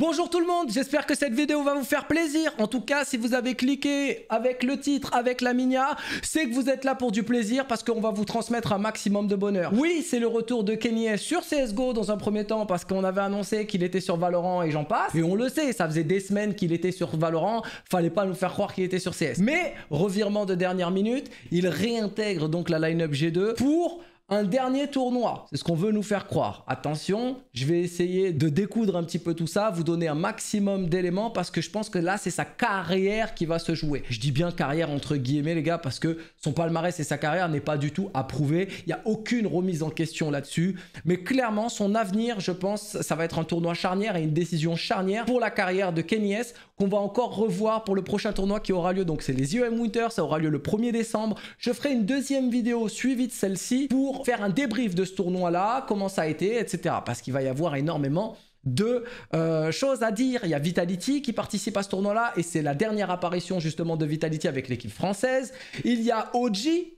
Bonjour tout le monde, j'espère que cette vidéo va vous faire plaisir. En tout cas, si vous avez cliqué avec le titre, avec la minia, c'est que vous êtes là pour du plaisir parce qu'on va vous transmettre un maximum de bonheur. Oui, c'est le retour de Kenny sur CSGO dans un premier temps parce qu'on avait annoncé qu'il était sur Valorant et j'en passe. Et on le sait, ça faisait des semaines qu'il était sur Valorant, fallait pas nous faire croire qu'il était sur CS. Mais, revirement de dernière minute, il réintègre donc la line-up G2 pour un dernier tournoi. C'est ce qu'on veut nous faire croire. Attention, je vais essayer de découdre un petit peu tout ça, vous donner un maximum d'éléments parce que je pense que là, c'est sa carrière qui va se jouer. Je dis bien carrière entre guillemets, les gars, parce que son palmarès et sa carrière n'est pas du tout approuvé. Il n'y a aucune remise en question là-dessus. Mais clairement, son avenir, je pense, ça va être un tournoi charnière et une décision charnière pour la carrière de Kenny S qu'on va encore revoir pour le prochain tournoi qui aura lieu. Donc, c'est les IEM Winter, ça aura lieu le 1er décembre. Je ferai une deuxième vidéo suivie de celle-ci pour faire un débrief de ce tournoi-là, comment ça a été, etc. Parce qu'il va y avoir énormément de euh, choses à dire. Il y a Vitality qui participe à ce tournoi-là et c'est la dernière apparition justement de Vitality avec l'équipe française. Il y a OG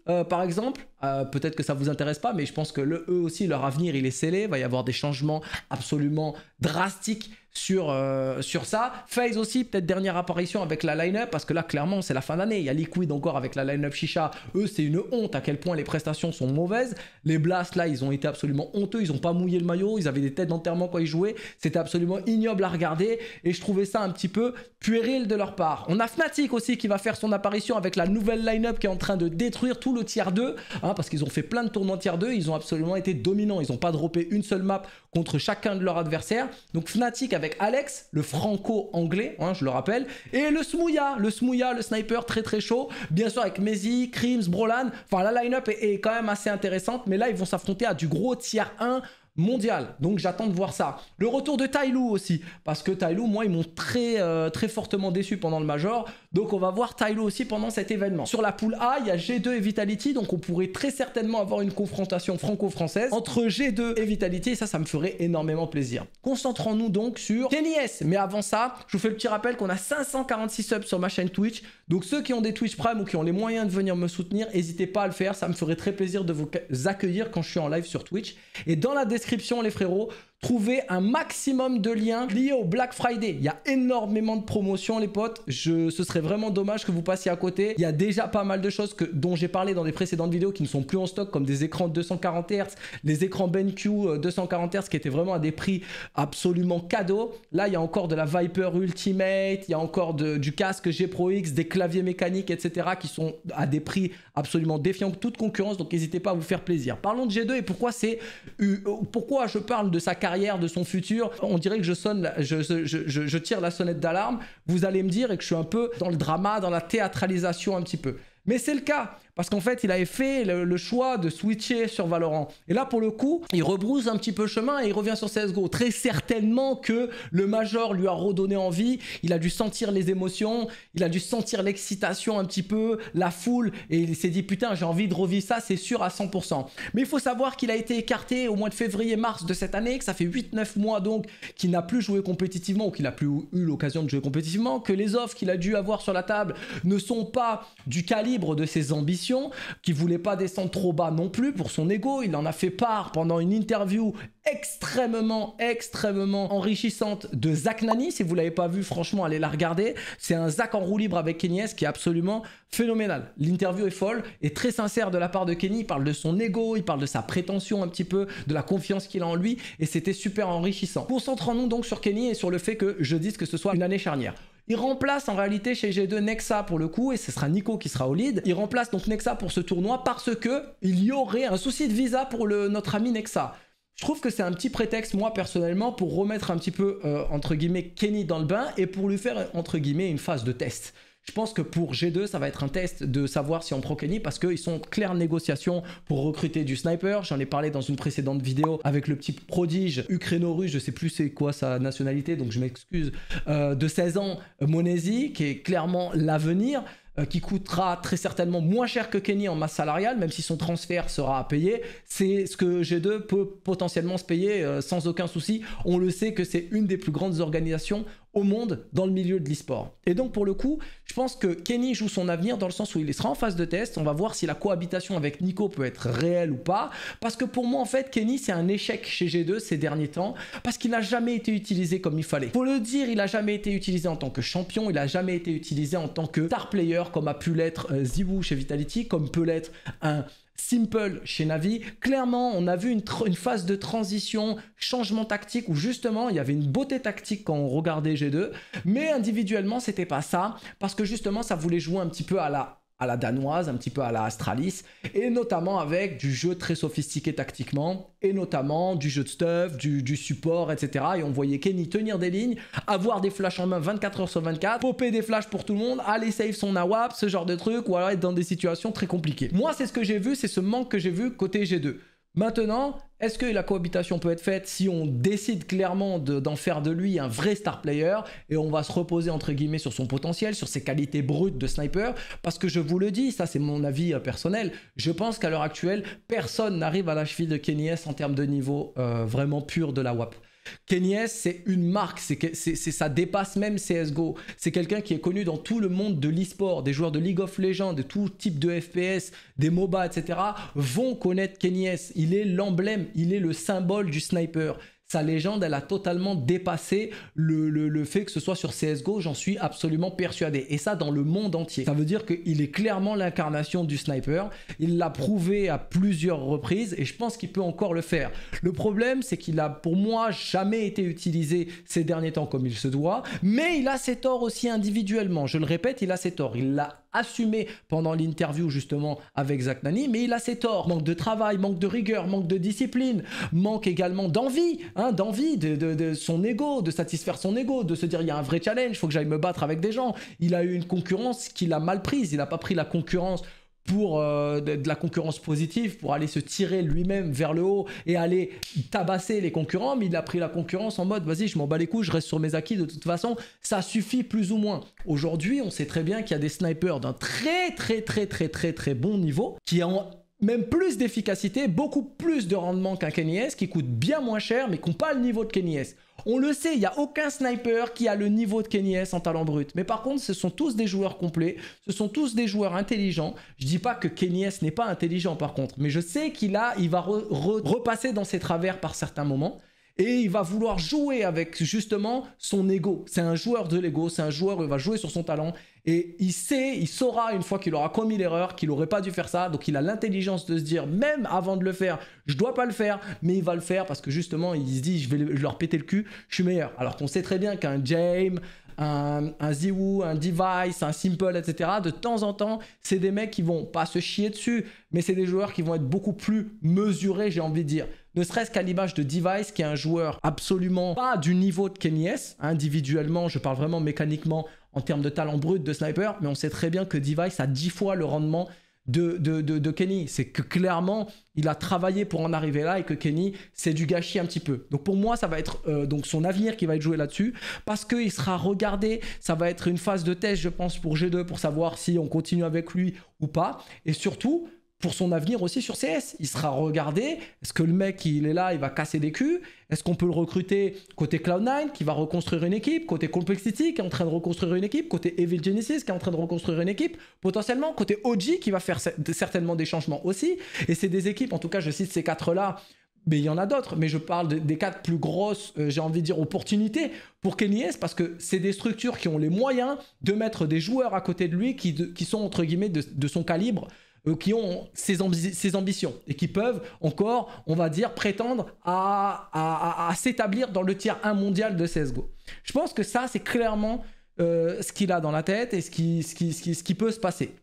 euh, par exemple. Euh, peut-être que ça vous intéresse pas, mais je pense que eux aussi leur avenir il est scellé. Il va y avoir des changements absolument drastiques sur, euh, ça. FaZe aussi, peut-être dernière apparition avec la line-up, parce que là, clairement, c'est la fin d'année. Il y a Liquid encore avec la line-up Shisha. Eux, c'est une honte à quel point les prestations sont mauvaises. Les Blasts, là, ils ont été absolument honteux. Ils n'ont pas mouillé le maillot. Ils avaient des têtes d'enterrement quand ils jouaient. C'était absolument ignoble à regarder. Et je trouvais ça un petit peu puéril de leur part. On a Fnatic aussi qui va faire son apparition avec la nouvelle line-up qui est en train de détruire tout le tiers 2. Hein, parce qu'ils ont fait plein de tournois tiers 2. Ils ont absolument été dominants. Ils n'ont pas droppé une seule map contre chacun de leurs adversaires. Donc Fnatic avec Alex, le franco-anglais, hein, je le rappelle, et le Smouya, le Smouya, le sniper très très chaud, bien sûr avec Mezi, Krims, Brolan. Enfin la line-up est, est, quand même assez intéressante, mais là ils vont s'affronter à du gros tiers 1 mondial. Donc j'attends de voir ça. Le retour de Tailou aussi, parce que Tailou, moi, ils m'ont très, euh, très fortement déçu pendant le Major. Donc on va voir Tailou aussi pendant cet événement. Sur la poule A, il y a G2 et Vitality, donc on pourrait très certainement avoir une confrontation franco-française entre G2 et Vitality, et ça, ça me ferait énormément plaisir. Concentrons-nous donc sur Kenny S. Mais avant ça, je vous fais le petit rappel qu'on a 546 subs sur ma chaîne Twitch. Donc ceux qui ont des Twitch Prime ou qui ont les moyens de venir me soutenir, n'hésitez pas à le faire. Ça me ferait très plaisir de vous accueillir quand je suis en live sur Twitch. Et dans la description, les frérots, trouver un maximum de liens liés au Black Friday. Il y a énormément de promotions, les potes. Je, ce serait vraiment dommage que vous passiez à côté. Il y a déjà pas mal de choses que, dont j'ai parlé dans des précédentes vidéos qui ne sont plus en stock, comme des écrans 240 Hz, les écrans BenQ 240 Hz qui étaient vraiment à des prix absolument cadeaux. Là, il y a encore de la Viper Ultimate, il y a encore du casque G Pro X, des claviers mécaniques, etc. qui sont à des prix absolument défiant toute concurrence. Donc, n'hésitez pas à vous faire plaisir. Parlons de G2 et pourquoi c'est, euh, pourquoi je parle de sa carrière de son futur, on dirait que je sonne, je, je tire la sonnette d'alarme. Vous allez me dire et que je suis un peu dans le drama, dans la théâtralisation un petit peu. Mais c'est le cas. Parce qu'en fait, il avait fait le, choix de switcher sur Valorant. Et là, pour le coup, il rebrousse un petit peu chemin et il revient sur CSGO. Très certainement que le Major lui a redonné envie. Il a dû sentir les émotions. Il a dû sentir l'excitation un petit peu, la foule. Et il s'est dit, putain, j'ai envie de revivre ça, c'est sûr à 100%. Mais il faut savoir qu'il a été écarté au mois de février-mars de cette année, que ça fait 8-9 mois donc qu'il n'a plus joué compétitivement ou qu'il n'a plus eu l'occasion de jouer compétitivement, que les offres qu'il a dû avoir sur la table ne sont pas du calibre de ses ambitions qui voulait pas descendre trop bas non plus pour son ego. Il en a fait part pendant une interview extrêmement, extrêmement enrichissante de Zach Nani. Si vous l'avez pas vu, franchement, allez la regarder. C'est un Zach en roue libre avec Kenny qui est absolument phénoménal. L'interview est folle et très sincère de la part de Kenny. Il parle de son ego, il parle de sa prétention un petit peu, de la confiance qu'il a en lui et c'était super enrichissant. Concentrons-nous donc sur Kenny et sur le fait que je dise que ce soit une année charnière. Il remplace en réalité chez G2 Nexa pour le coup, et ce sera Nico qui sera au lead. Il remplace donc Nexa pour ce tournoi parce que il y aurait un souci de visa pour notre ami Nexa. Je trouve que c'est un petit prétexte, moi personnellement, pour remettre un petit peu, euh, entre guillemets, Kenny dans le bain et pour lui faire, entre guillemets, une phase de test. Je pense que pour G2, ça va être un test de savoir si on prend Kenny parce qu'ils sont en claire négociation pour recruter du sniper. J'en ai parlé dans une précédente vidéo avec le petit prodige ukraino-russe, je sais plus c'est quoi sa nationalité, donc je m'excuse, euh, de 16 ans, Monesi, qui est clairement l'avenir. Euh, qui coûtera très certainement moins cher que Kenny en masse salariale, même si son transfert sera à payer. C'est ce que G2 peut potentiellement se payer euh, sans aucun souci. On le sait que c'est une des plus grandes organisations au monde dans le milieu de l'e-sport. Et donc pour le coup, je pense que Kenny joue son avenir dans le sens où il sera en phase de test. On va voir si la cohabitation avec Nico peut être réelle ou pas. Parce que pour moi, en fait, Kenny, c'est un échec chez G2 ces derniers temps. Parce qu'il n'a jamais été utilisé comme il fallait. Pour le dire, il n'a jamais été utilisé en tant que champion. Il n'a jamais été utilisé en tant que star player comme a pu l'être euh, Ziwu chez Vitality, comme peut l'être un Simple chez Navi, clairement, on a vu une, phase de transition, changement tactique où justement il y avait une beauté tactique quand on regardait G2, mais individuellement c'était pas ça parce que justement ça voulait jouer un petit peu à la à la danoise, un petit peu à la Astralis, et notamment avec du jeu très sophistiqué tactiquement, et notamment du jeu de stuff, du, support, etc. Et on voyait Kenny tenir des lignes, avoir des flashs en main 24 h sur 24, popper des flashs pour tout le monde, aller save son AWAP, ce genre de truc, ou alors être dans des situations très compliquées. Moi, c'est ce que j'ai vu, c'est ce manque que j'ai vu côté G2. Maintenant, est-ce que la cohabitation peut être faite si on décide clairement d'en faire de lui un vrai star player et on va se reposer entre guillemets sur son potentiel, sur ses qualités brutes de sniper? Parce que je vous le dis, ça c'est mon avis euh, personnel, je pense qu'à l'heure actuelle, personne n'arrive à la cheville de Kenny S en termes de niveau euh, vraiment pur de la WAP. Kenny c'est une marque, c'est, ça dépasse même CSGO. C'est quelqu'un qui est connu dans tout le monde de l'e-sport, des joueurs de League of Legends, de tout type de FPS, des MOBA, etc. vont connaître Kenny Il est l'emblème, il est le symbole du sniper sa légende, elle a totalement dépassé le, fait que ce soit sur CSGO, j'en suis absolument persuadé. Et ça dans le monde entier. Ça veut dire qu'il est clairement l'incarnation du sniper. Il l'a prouvé à plusieurs reprises et je pense qu'il peut encore le faire. Le problème, c'est qu'il a pour moi jamais été utilisé ces derniers temps comme il se doit, mais il a ses torts aussi individuellement. Je le répète, il a ses torts. Il l'a assumé pendant l'interview justement avec Zach Nani, mais il a ses torts. Manque de travail, manque de rigueur, manque de discipline, manque également d'envie, hein, d'envie de, son ego, de satisfaire son ego, de se dire il y a un vrai challenge, il faut que j'aille me battre avec des gens. Il a eu une concurrence qu'il a mal prise, il n'a pas pris la concurrence pour euh, de, la concurrence positive, pour aller se tirer lui-même vers le haut et aller tabasser les concurrents, mais il a pris la concurrence en mode vas-y, je m'en bats les couilles, je reste sur mes acquis, de toute façon, ça suffit plus ou moins. Aujourd'hui, on sait très bien qu'il y a des snipers d'un très très très très très très bon niveau qui ont même plus d'efficacité, beaucoup plus de rendement qu'un Kenny S, qui coûte bien moins cher, mais qui n'ont pas le niveau de Kenny S. On le sait, il n'y a aucun sniper qui a le niveau de Kenny S en talent brut. Mais par contre, ce sont tous des joueurs complets, ce sont tous des joueurs intelligents. Je dis pas que Kenny S n'est pas intelligent par contre, mais je sais qu'il il va repasser dans ses travers par certains moments et il va vouloir jouer avec justement son ego. C'est un joueur de l'ego, c'est un joueur, il va jouer sur son talent et il sait, il saura une fois qu'il aura commis l'erreur qu'il n'aurait pas dû faire ça. Donc il a l'intelligence de se dire, même avant de le faire, je dois pas le faire, mais il va le faire parce que justement il se dit, je vais leur péter le cul, je suis meilleur. Alors qu'on sait très bien qu'un James, un, un Ziwu, un Device, un Simple, etc. De temps en temps, c'est des mecs qui vont pas se chier dessus, mais c'est des joueurs qui vont être beaucoup plus mesurés, j'ai envie de dire. Ne serait-ce qu'à l'image de Device, qui est un joueur absolument pas du niveau de Kenny S. Individuellement, je parle vraiment mécaniquement en termes de talent brut de sniper, mais on sait très bien que Device a 10 fois le rendement de, de, Kenny. C'est que clairement, il a travaillé pour en arriver là et que Kenny, c'est du gâchis un petit peu. Donc pour moi, ça va être euh, donc son avenir qui va être joué là-dessus parce qu'il sera regardé. Ça va être une phase de test, je pense, pour G2 pour savoir si on continue avec lui ou pas. Et surtout, pour son avenir aussi sur CS. Il sera regardé. Est-ce que le mec, il est là, il va casser des culs? Est-ce qu'on peut le recruter côté Cloud9 qui va reconstruire une équipe? Côté Complexity qui est en train de reconstruire une équipe? Côté Evil Genesis qui est en train de reconstruire une équipe? Potentiellement côté OG qui va faire certainement des changements aussi. Et c'est des équipes, en tout cas, je cite ces quatre-là. Mais il y en a d'autres, mais je parle des quatre plus grosses, euh, j'ai envie de dire, opportunités pour Kenny parce que c'est des structures qui ont les moyens de mettre des joueurs à côté de lui qui sont, entre guillemets, de son calibre euh, qui ont ces, ambitions et qui peuvent encore, on va dire, prétendre à, s'établir dans le tiers 1 mondial de CSGO. Je pense que ça, c'est clairement euh, ce qu'il a dans la tête et ce qui, ce, qui, peut se passer.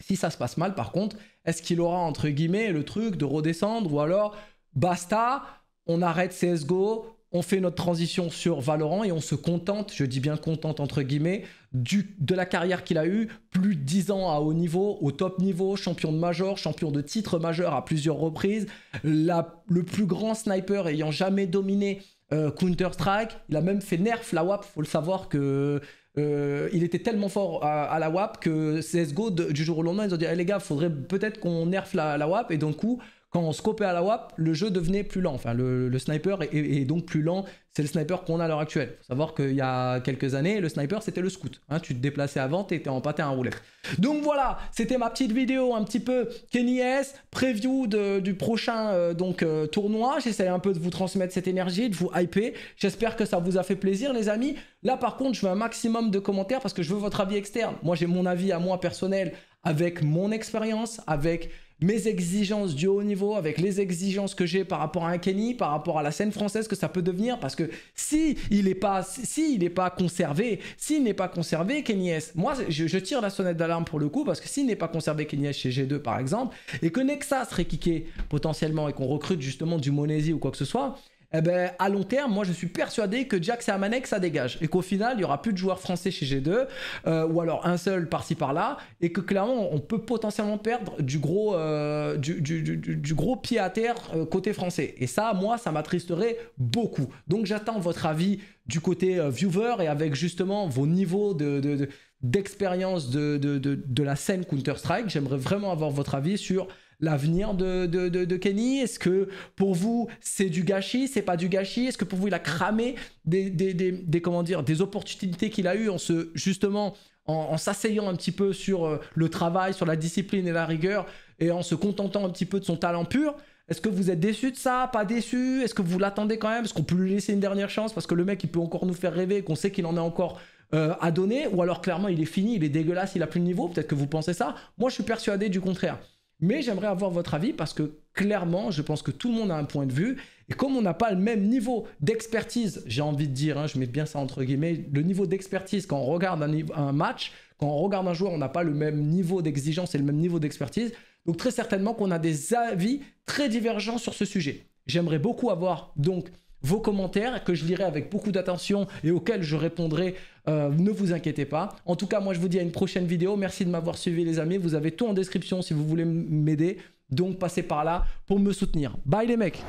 Si ça se passe mal, par contre, est-ce qu'il aura, entre guillemets, le truc de redescendre ou alors, basta, on arrête CSGO, on fait notre transition sur Valorant et on se contente, je dis bien contente entre guillemets, du, de la carrière qu'il a eue, plus de 10 ans à haut niveau, au top niveau, champion de major, champion de titre majeur à plusieurs reprises, le plus grand sniper ayant jamais dominé euh, Counter-Strike, il a même fait nerf la WAP, faut le savoir que euh, il était tellement fort à, la WAP que CSGO du jour au lendemain ils ont dit hey, les gars faudrait peut-être qu'on nerf la, la WAP et d'un coup quand on scopait à la WAP, le jeu devenait plus lent. Enfin, le, sniper est, donc plus lent. C'est le sniper qu'on a à l'heure actuelle. Faut savoir qu'il y a quelques années, le sniper c'était le scout. Hein. tu te déplaçais avant, tu étais en pâté à roulette. Donc voilà, c'était ma petite vidéo un petit peu Kenny S, preview du prochain euh, donc euh, tournoi. J'essaie un peu de vous transmettre cette énergie, de vous hyper. J'espère que ça vous a fait plaisir, les amis. Là, par contre, je veux un maximum de commentaires parce que je veux votre avis externe. Moi, j'ai mon avis à moi personnel avec mon expérience, avec mes exigences du haut niveau, avec les exigences que j'ai par rapport à un Kenny, par rapport à la scène française que ça peut devenir, parce que si il n'est pas, si il pas conservé, s'il n'est pas conservé, Kenny S, moi je, tire la sonnette d'alarme pour le coup, parce que s'il n'est pas conservé Kenny S chez G2 par exemple, et que Nexa serait kické potentiellement et qu'on recrute justement du Monesi ou quoi que ce soit, eh ben, à long terme, moi je suis persuadé que Jax et Amanek ça dégage et qu'au final il y aura plus de joueurs français chez G2 euh, ou alors un seul par-ci par-là et que clairement on peut potentiellement perdre du gros, euh, du, gros pied à terre euh, côté français. Et ça, moi, ça m'attristerait beaucoup. Donc j'attends votre avis du côté viewer et avec justement vos niveaux de d'expérience de, de, la scène Counter-Strike. J'aimerais vraiment avoir votre avis sur l'avenir de, de, Kenny? Est-ce que pour vous, c'est du gâchis C'est pas du gâchis? Est-ce que pour vous, il a cramé des, des, comment dire, des opportunités qu'il a eues en se, justement, en, s'asseyant un petit peu sur euh, le travail, sur la discipline et la rigueur, et en se contentant un petit peu de son talent pur? Est-ce que vous êtes déçu de ça? Pas déçu? Est-ce que vous l'attendez quand même? Est-ce qu'on peut lui laisser une dernière chance? Parce que le mec, il peut encore nous faire rêver, qu'on sait qu'il en est encore euh, à donner. Ou alors, clairement, il est fini, il est dégueulasse, il a plus de niveau. Peut-être que vous pensez ça. Moi, je suis persuadé du contraire. Mais j'aimerais avoir votre avis parce que clairement, je pense que tout le monde a un point de vue. Et comme on n'a pas le même niveau d'expertise, j'ai envie de dire, hein, je mets bien ça entre guillemets, le niveau d'expertise quand on regarde un, match, quand on regarde un joueur, on n'a pas le même niveau d'exigence et le même niveau d'expertise. Donc très certainement qu'on a des avis très divergents sur ce sujet. J'aimerais beaucoup avoir donc vos commentaires que je lirai avec beaucoup d'attention et auxquels je répondrai. Euh, ne vous inquiétez pas. En tout cas, moi je vous dis à une prochaine vidéo. Merci de m'avoir suivi les amis. Vous avez tout en description si vous voulez m'aider. Donc passez par là pour me soutenir. Bye les mecs